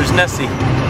There's Nessie.